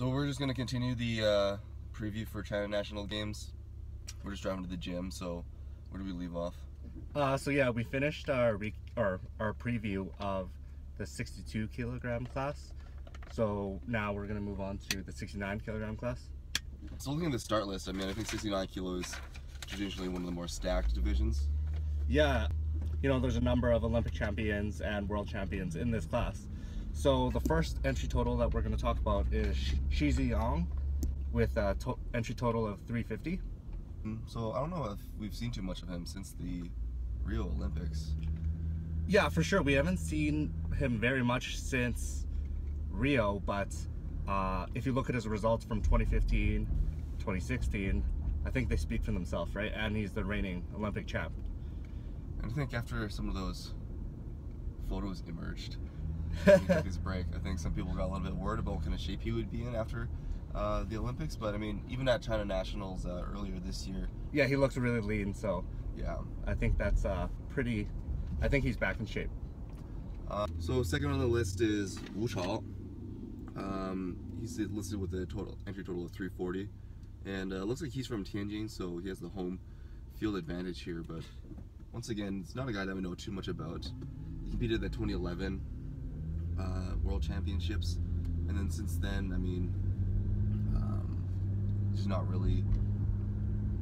So we're just gonna continue the uh, preview for China National Games. We're just driving to the gym, so where do we leave off? Uh, so yeah, we finished our re- our our preview of the 62 kilogram class. So now we're gonna move on to the 69 kilogram class. So looking at the start list, I mean, I think 69 kilo is traditionally one of the more stacked divisions. Yeah, you know, there's a number of Olympic champions and world champions in this class. So the first entry total that we're going to talk about is Shi Zhiyong with a to- entry total of 350. Mm, So I don't know if we've seen too much of him since the Rio Olympics. Yeah, for sure. We haven't seen him very much since Rio, but uh, if you look at his results from 2015, 2016, I think they speak for themselves, right? And he's the reigning Olympic champ. And I think after some of those photos emerged, he took his break, I think some people got a little bit worried about what kind of shape he would be in after uh, the Olympics. But I mean, even at China Nationals uh, earlier this year, Yeah, he looks really lean, so yeah. I think that's uh, pretty. I think he's back in shape. Uh, so second on the list is Wu Chao. Um, he's listed with a total entry total of 340, and uh, looks like he's from Tianjin, so he has the home field advantage here. But once again, it's not a guy that we know too much about. He competed at the 2011 uh, World Championships, and then since then, I mean, um, he's not really.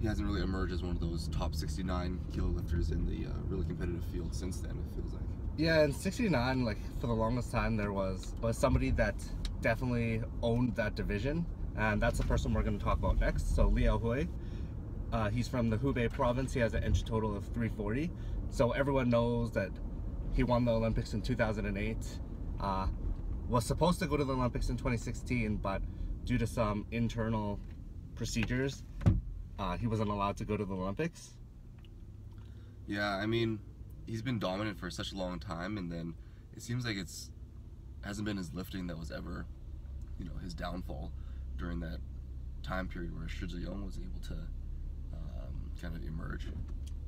He hasn't really emerged as one of those top 69 kilo lifters in the uh, really competitive field since then. It feels like. Yeah, in '69, like for the longest time, there was was somebody that definitely owned that division, and that's the person we're going to talk about next. So Liao Hui, uh, he's from the Hubei province. He has an entry total of 340. So everyone knows that he won the Olympics in 2008. Uh, was supposed to go to the Olympics in 2016, but due to some internal procedures, uh, he wasn't allowed to go to the Olympics. Yeah, I mean, he's been dominant for such a long time, and then it seems like it's hasn't been his lifting that was ever, you know, his downfall during that time period where Shi Zhiyong was able to um, kind of emerge.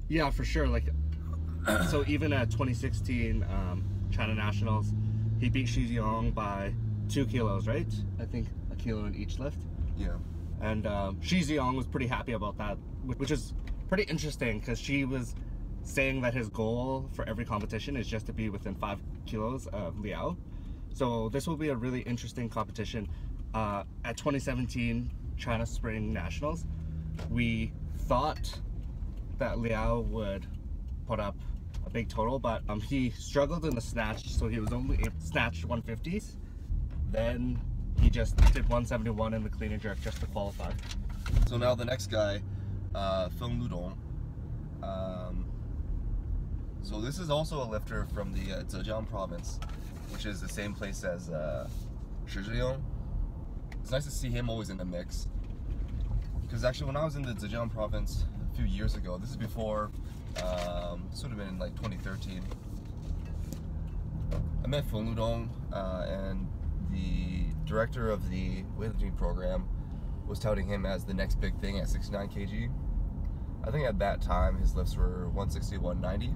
Yeah, for sure. Like, so even at 2016 um, China Nationals, he beat Shi Zhiyong by two kilos, right? I think a kilo in each lift. Yeah. And um, Shi Zhiyong was pretty happy about that, which is pretty interesting because Shi was saying that his goal for every competition is just to be within five kilos of Liao. So this will be a really interesting competition. Uh, at 2017 China Spring Nationals, we thought that Liao would put up a big total, but um, he struggled in the snatch, so he was only able to snatch 150s. Then he just did 171 in the clean and jerk just to qualify. So now the next guy, uh, Feng Ludong. Um, so this is also a lifter from the uh, Zhejiang province, which is the same place as uh, Shi It's nice to see him always in the mix. Because actually, when I was in the Zhejiang province a few years ago, this is before, um, this would have been in like 2013. I met Feng Ludong, uh, and the director of the weightlifting program was touting him as the next big thing at 69 kg. I think at that time his lifts were 160, 190,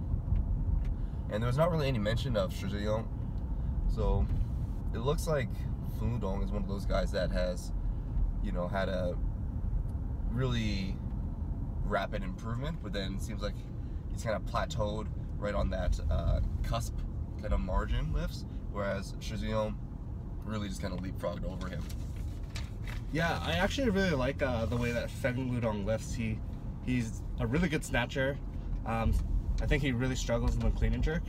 and there was not really any mention of Shi Zhiyong. So it looks like Feng Ludong is one of those guys that has, you know, had a really rapid improvement, but then it seems like he's kind of plateaued right on that uh, cusp kind of margin lifts, whereas Shi really just kind of leapfrogged over him. Yeah, I actually really like uh, the way that Feng Ludong lifts. He he's a really good snatcher. Um, I think he really struggles in the clean and jerk,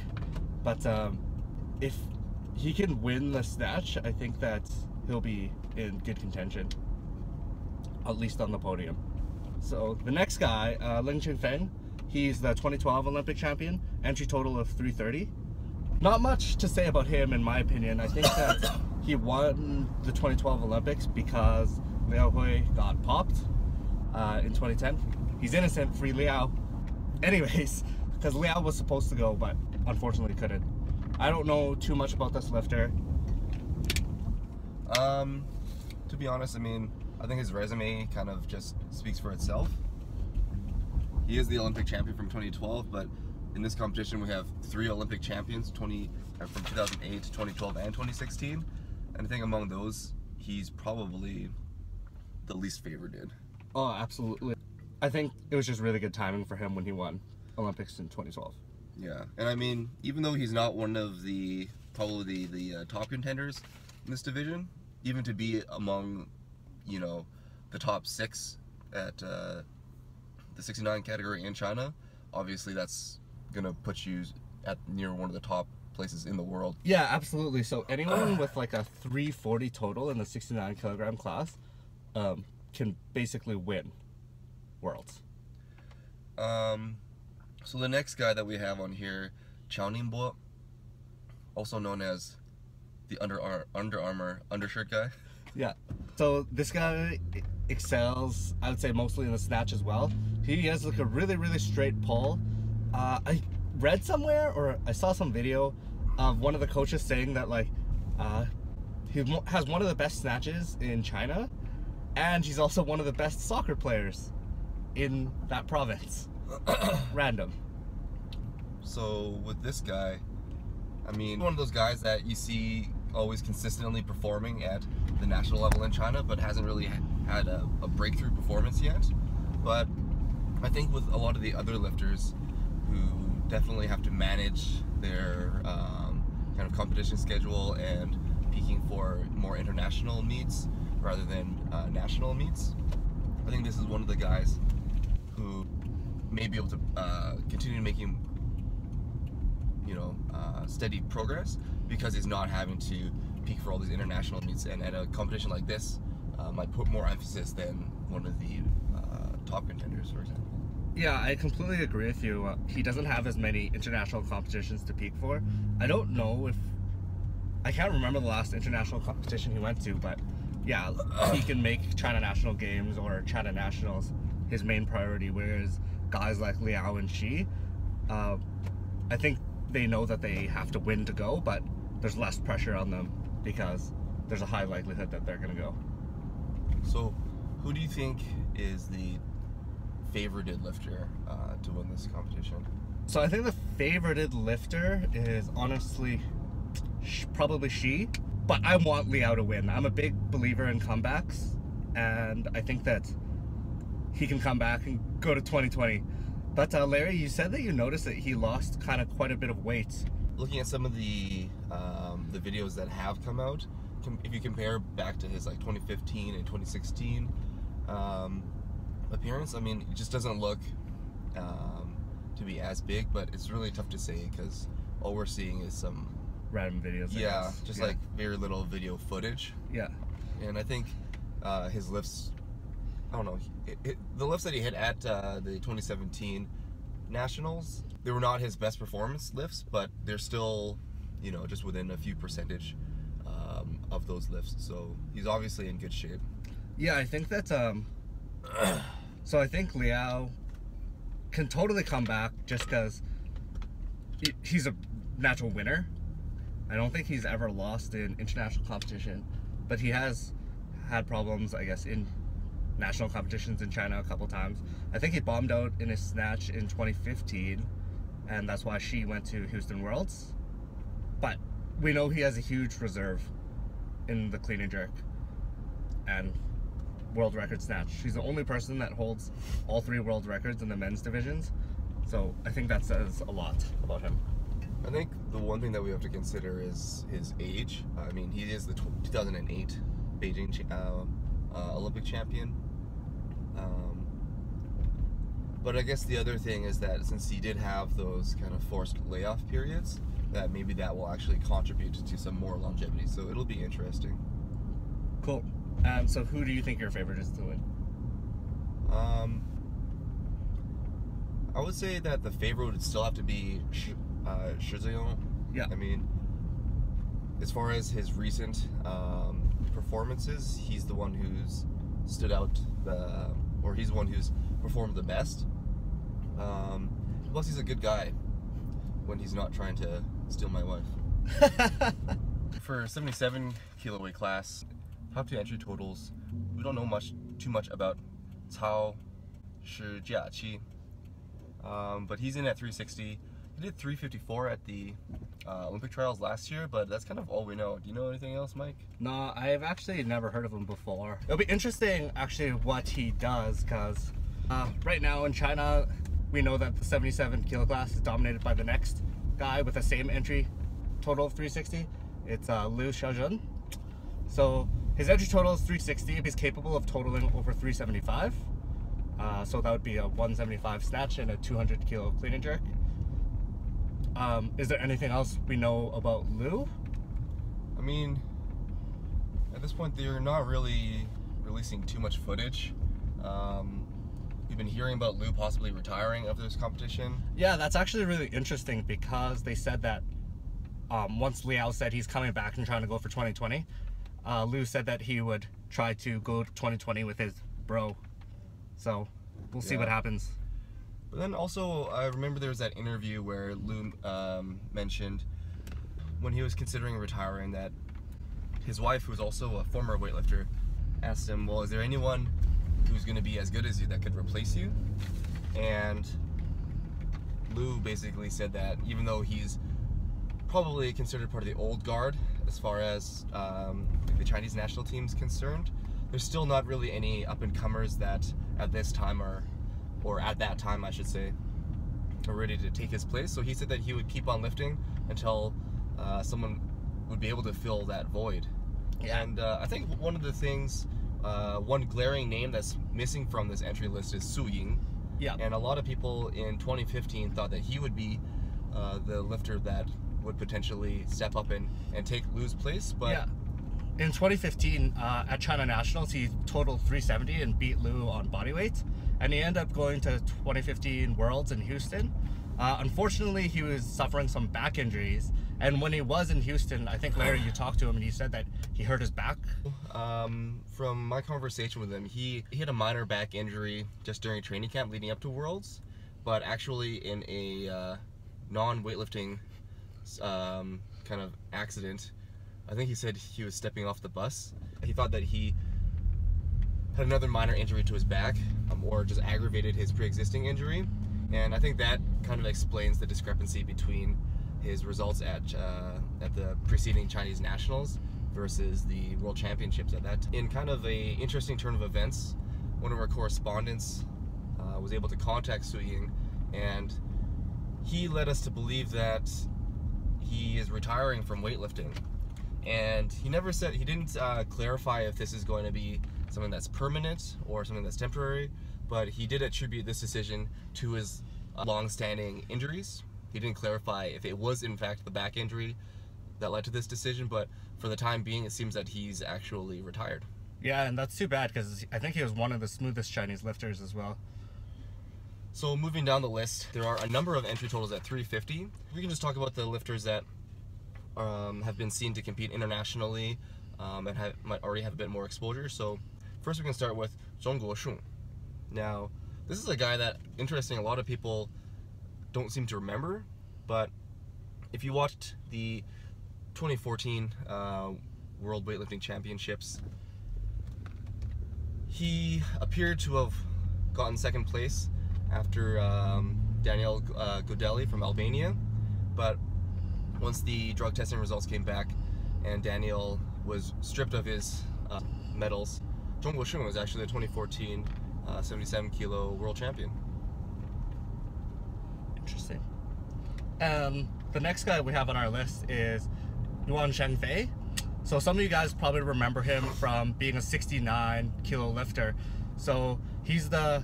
but um, if he can win the snatch, I think that he'll be in good contention, at least on the podium. So the next guy, uh, Lin Qingfeng, he's the 2012 Olympic champion. Entry total of 330. Not much to say about him, in my opinion. I think that he won the 2012 Olympics because Liao Hui got popped uh, in 2010. He's innocent, free Liao. Anyways, because Liao was supposed to go, but unfortunately couldn't. I don't know too much about this lifter. Um, to be honest, I mean, I think his resume kind of just speaks for itself. He is the Olympic champion from 2012, but in this competition we have three Olympic champions, 20 uh, from 2008 to 2012 and 2016. And I think among those he's probably the least favored. Oh, absolutely. I think it was just really good timing for him when he won Olympics in 2012. Yeah, and I mean, even though he's not one of the probably the, the uh, top contenders in this division, even to be among, you know, the top six at uh, the 69 category in China, obviously that's gonna put you at near one of the top places in the world. Yeah, absolutely. So anyone with like a 340 total in the 69 kilogram class um, can basically win worlds. Um, so the next guy that we have on here, Chow Ningbo, also known as the Under, Ar- Under Armour undershirt guy. Yeah. So this guy excels, I would say, mostly in the snatch as well. He has like a really, really straight pull. Uh, I read somewhere or I saw some video of one of the coaches saying that like uh, he has one of the best snatches in China, and he's also one of the best soccer players in that province. Random. So with this guy, I mean, one of those guys that you see always consistently performing at the national level in China, but hasn't really had a, a breakthrough performance yet. But I think with a lot of the other lifters who definitely have to manage their um, kind of competition schedule and peaking for more international meets rather than uh, national meets, I think this is one of the guys who may be able to uh, continue making you know uh, steady progress because he's not having to peak for all these international meets and at a competition like this uh, might put more emphasis than one of the uh, top contenders for example Yeah, I completely agree with you. Uh, he doesn't have as many international competitions to peak for. I don't know if I can't remember the last international competition he went to, but yeah, he can make China National Games or China Nationals his main priority. Whereas guys like Liao and Shi, uh, I think they know that they have to win to go, but there's less pressure on them because there's a high likelihood that they're gonna go. so who do you think is the favorited lifter uh, to win this competition So I think the favorited lifter is honestly sh- probably Shi, but I want Liao to win. I'm a big believer in comebacks, and I think that he can come back and go to 2020. But uh, Larry, you said that you noticed that he lost kind of quite a bit of weight. looking at some of the um, the videos that have come out, if you compare back to his like 2015 and 2016 um, appearance, I mean, it just doesn't look um, to be as big. But it's really tough to say because all we're seeing is some Random videos. I yeah, just Yeah. like very little video footage. yeah, And I think uh, his lifts, I don't know, it, it, the lifts that he hit at uh, the 2017 Nationals, they were not his best performance lifts, but they're still, you know, just within a few percentage um, of those lifts. So he's obviously in good shape. yeah. I think that um. so I think Liao can totally come back just because he, he's a natural winner. I don't think he's ever lost in international competition, but he has had problems, I guess, in national competitions in China a couple times. I think he bombed out in his snatch in 2015, and that's why Shi went to Houston Worlds. But we know he has a huge reserve in the clean and jerk and world record snatch. She's the only person that holds all three world records in the men's divisions. So I think that says a lot about him. I think the one thing that we have to consider is his age. I mean, he is the 2008 Beijing uh, uh, Olympic champion. Um, but I guess the other thing is that since he did have those kind of forced layoff periods, that maybe that will actually contribute to some more longevity. So it'll be interesting. Cool. Um, so who do you think your favorite is to win? Um, I would say that the favorite would still have to be Sh- uh, Yeah. I mean, as far as his recent um, performances, he's the one who's stood out, the, or he's the one who's performed the best. Um, plus, he's a good guy when he's not trying to steal my wife. For 77 kilo weight class, top two entry totals. We don't know much, too much about Cao Shi Jiaqi, um, but he's in at 360. He did 354 at the uh, Olympic trials last year, but that's kind of all we know. Do you know anything else, Mike? No, I've actually never heard of him before. It'll be interesting, actually, what he does, because uh, right now in China, we know that the 77 kilo class is dominated by the next guy with the same entry total of 360. It's uh, Lu Xiaojun. So his entry total is 360. He's capable of totaling over 375. Uh, so that would be a 175 snatch and a 200 kilo clean and jerk. Um, is there anything else we know about Liu? I mean, at this point, they're not really releasing too much footage. Um, we've been hearing about Lu possibly retiring after this competition. Yeah, that's actually really interesting because they said that um, once Liao said he's coming back and trying to go for 2020, uh, Lu said that he would try to go 2020 with his bro. So we'll see what happens. But then also, I remember there was that interview where Lu um, mentioned when he was considering retiring that his wife, who's also a former weightlifter, asked him, "Well, is there anyone who's going to be as good as you that could replace you?" And Lu basically said that even though he's probably considered part of the old guard as far as um, the Chinese national team's concerned, there's still not really any up and comers that at this time are, or at that time I should say, are ready to take his place. So he said that he would keep on lifting until uh, someone would be able to fill that void. Yeah. And uh, I think one of the things, uh, one glaring name that's missing from this entry list is Su Ying. Yeah. And a lot of people in 2015 thought that he would be uh, the lifter that would potentially step up and, and take Lu's place. But yeah. In 2015, uh, at China Nationals, he totaled 370 and beat Lu on bodyweight. And he ended up going to 2015 Worlds in Houston. Uh, unfortunately, he was suffering some back injuries. And when he was in Houston, I think Larry, you talked to him and he said that he hurt his back. um, from my conversation with him, he, he had a minor back injury just during training camp leading up to Worlds, but actually in a uh, non weightlifting um, kind of accident. I think he said he was stepping off the bus. He thought that he had another minor injury to his back, um, or just aggravated his pre-existing injury, and I think that kind of explains the discrepancy between his results at uh, at the preceding Chinese nationals versus the World Championships at that. In kind of a interesting turn of events, one of our correspondents uh, was able to contact Su Ying, and he led us to believe that he is retiring from weightlifting. And he never said, he didn't uh, clarify if this is going to be something that's permanent or something that's temporary, but he did attribute this decision to his long-standing injuries. He didn't clarify if it was in fact the back injury that led to this decision, but for the time being, it seems that he's actually retired. Yeah, and that's too bad because I think he was one of the smoothest Chinese lifters as well. So moving down the list, there are a number of entry totals at 350. We can just talk about the lifters that um, have been seen to compete internationally um, and have, might already have a bit more exposure. So first we can start with Zhong Guoshun. Now, this is a guy that, interesting, a lot of people don't seem to remember, but if you watched the 2014 uh, World Weightlifting Championships, he appeared to have gotten second place after um, Daniel uh, Godelli from Albania. But once the drug testing results came back and Daniel was stripped of his uh, medals, Zhong Guoshun was actually the 2014 uh, 77 kilo world champion. Interesting. Um, the next guy we have on our list is Yuan Chengfei. So some of you guys probably remember him from being a 69 kilo lifter. So he's the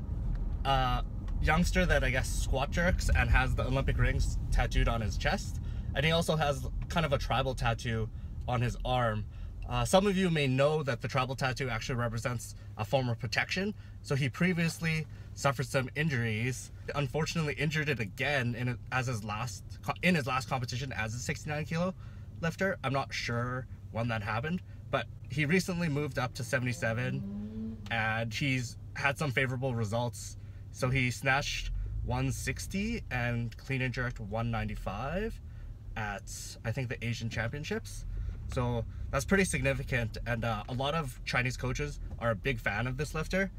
uh, youngster that I guess squat jerks and has the Olympic rings tattooed on his chest. And he also has kind of a tribal tattoo on his arm. Uh, some of you may know that the tribal tattoo actually represents a form of protection. So he previously suffered some injuries. Unfortunately, injured it again in as his last in his last competition as a 69 kilo lifter. I'm not sure when that happened, but he recently moved up to 77, and he's had some favorable results. So he snatched 160 and clean and jerked 195 at I think the Asian Championships. So that's pretty significant, and uh, a lot of Chinese coaches are a big fan of this lifter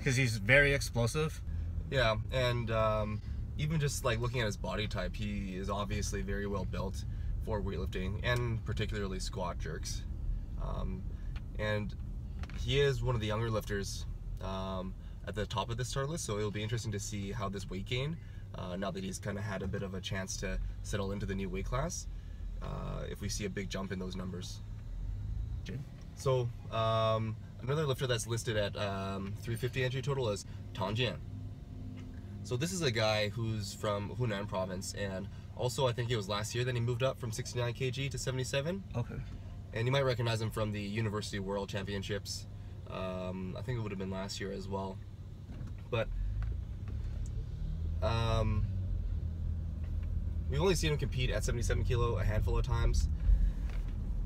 because he's very explosive. Yeah, and um, even just like looking at his body type, he is obviously very well built for weightlifting and particularly squat jerks. Um, and he is one of the younger lifters um, at the top of this start list, so it'll be interesting to see how this weight gain, uh, now that he's kind of had a bit of a chance to settle into the new weight class, uh, if we see a big jump in those numbers. So um, another lifter that's listed at um, 350 entry total is Tang Jian. So this is a guy who's from Hunan province and also I think it was last year that he moved up from 69 kg to 77 Okay. and you might recognize him from the University World Championships. Um, I think it would have been last year as well. But um, we've only seen him compete at 77 kilo a handful of times.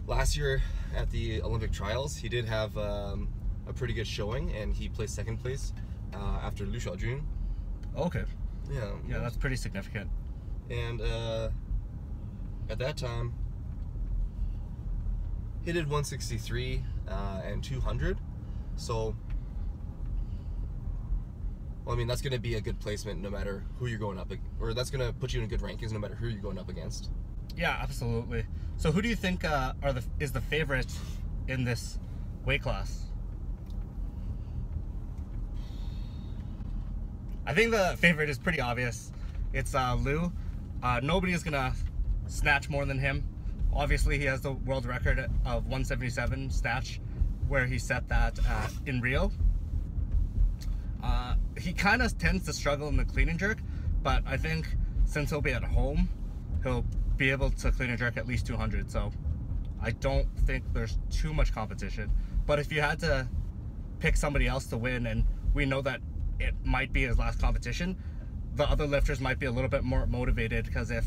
Last year at the Olympic trials, he did have um, a pretty good showing, and he placed second place uh, after Lu Xiaojun. Okay. Yeah, Yeah, that's pretty significant. and uh, at that time he did 163 uh, and 200 so well i mean that's going to be a good placement no matter who you're going up or that's going to put you in good rankings no matter who you're going up against Yeah, absolutely. So who do you think uh, are the is the favorite in this weight class? I think the favorite is pretty obvious. It's uh, Lu. Uh, nobody is gonna snatch more than him. Obviously, he has the world record of 177 snatch, where he set that uh, in Rio. Uh, he kind of tends to struggle in the clean and jerk, but I think since he'll be at home, he'll be able to clean and jerk at least 200. So I don't think there's too much competition. But if you had to pick somebody else to win, and we know that it might be his last competition, the other lifters might be a little bit more motivated because if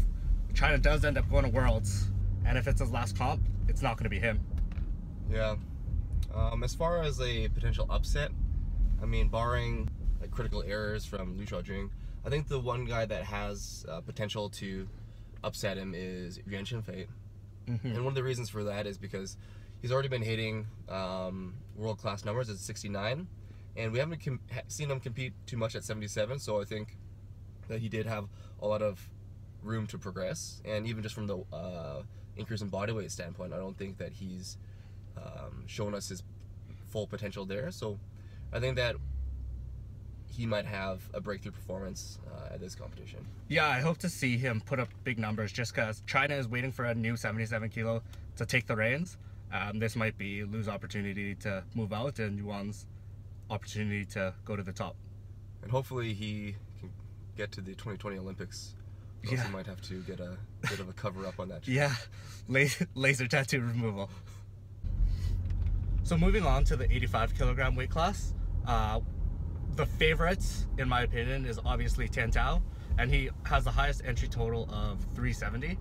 China does end up going to Worlds, and if it's his last comp, it's not going to be him. yeah um, as far as a potential upset i mean barring like critical errors from Lu Xiaojun, i think the one guy that has uh, potential to upset him is Yuan Chengfei And one of the reasons for that is because he's already been hitting um, world class numbers at 69, and we haven't com- seen him compete too much at 77. So I think that he did have a lot of room to progress, and even just from the uh, increase in body weight standpoint, I don't think that he's um, shown us his full potential there. So I think that he might have a breakthrough performance uh, at this competition. Yeah, I hope to see him put up big numbers just because China is waiting for a new 77 kilo to take the reins. Um, this might be Lu's opportunity to move out and Yuan's opportunity to go to the top. And hopefully he can get to the 2020 Olympics. Or else Yeah. he might have to get a bit of a cover up on that. Yeah, laser, laser tattoo removal. So moving on to the 85 kilogram weight class, uh, the favorite, in my opinion, is obviously Tian Tao, and he has the highest entry total of 370.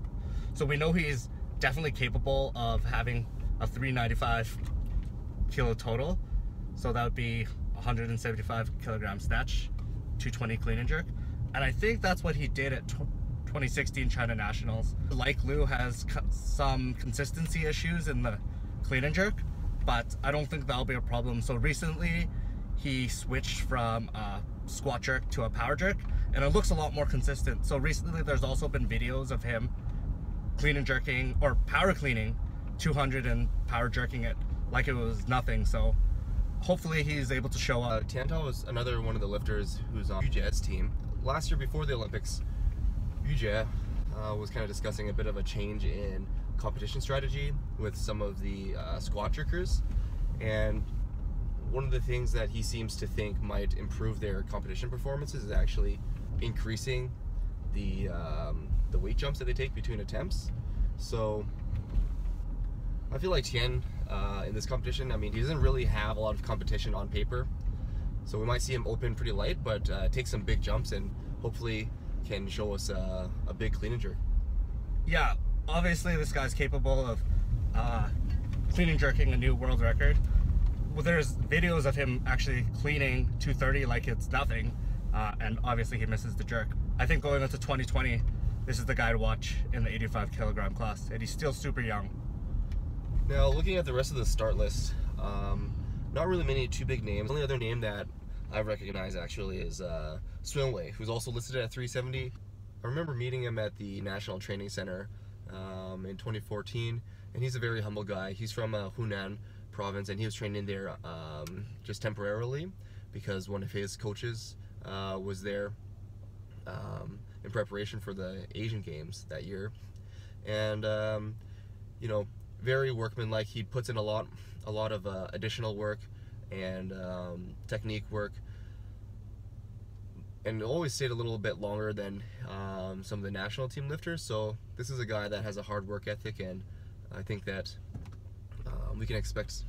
So we know he's definitely capable of having a 395 kilo total. So that would be 175 kilogram snatch, 220 clean and jerk. And I think that's what he did at 2016 China Nationals. Like Lu has co- some consistency issues in the clean and jerk, but I don't think that'll be a problem. So recently he switched from a squat jerk to a power jerk and it looks a lot more consistent. So recently there's also been videos of him clean and jerking or power cleaning 200 and power jerking it like it was nothing. So hopefully he's able to show Uh, up. Tiantao is another one of the lifters who's on Yu Jie's team. Last year before the Olympics, Yuje uh, was kind of discussing a bit of a change in competition strategy with some of the uh, squat jerkers. And one of the things that he seems to think might improve their competition performances is actually increasing the um, the weight jumps that they take between attempts. So I feel like Tian uh, in this competition, I mean, he doesn't really have a lot of competition on paper. So we might see him open pretty light, but uh, take some big jumps and hopefully can show us uh, a big clean and jerk. Yeah, obviously this guy's capable of uh, clean and jerking a new world record. Well, there's videos of him actually cleaning 230 like it's nothing, uh, and obviously he misses the jerk. I think going into 2020, this is the guy to watch in the 85 kilogram class, and he's still super young. Now, looking at the rest of the start list, um, not really many too big names. The only other name that I recognize actually is uh, Swimway, who's also listed at 370. I remember meeting him at the National Training Center um, in 2014, and he's a very humble guy. He's from uh, Hunan province, and he was training there um, just temporarily because one of his coaches uh, was there um, in preparation for the Asian Games that year, and um, you know, very workmanlike. He puts in a lot, a lot of uh, additional work and um, technique work, and always stayed a little bit longer than um, some of the national team lifters. So this is a guy that has a hard work ethic, and I think that um, we can expect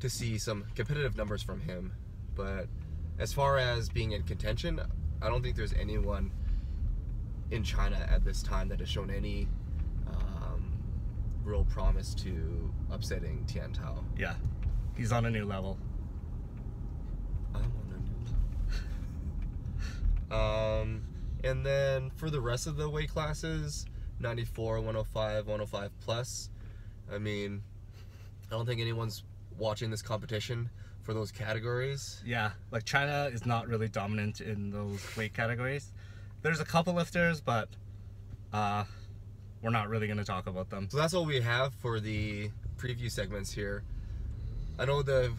to see some competitive numbers from him. But as far as being in contention, I don't think there's anyone in China at this time that has shown any um, real promise to upsetting Tian Tao. Yeah, he's on a new level. I'm on a new Um, and then for the rest of the weight classes, 94, 105, 105 plus. I mean, I don't think anyone's watching this competition for those categories. Yeah, like China is not really dominant in those weight categories. There's a couple lifters, but uh, we're not really going to talk about them. So that's all we have for the preview segments here. I know the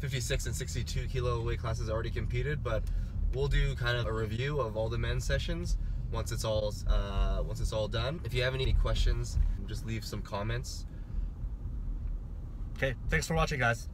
56 and 62 kilo weight classes already competed, but we'll do kind of a review of all the men's sessions once it's all uh, once it's all done. If you have any questions, just leave some comments. Okay, thanks for watching, guys.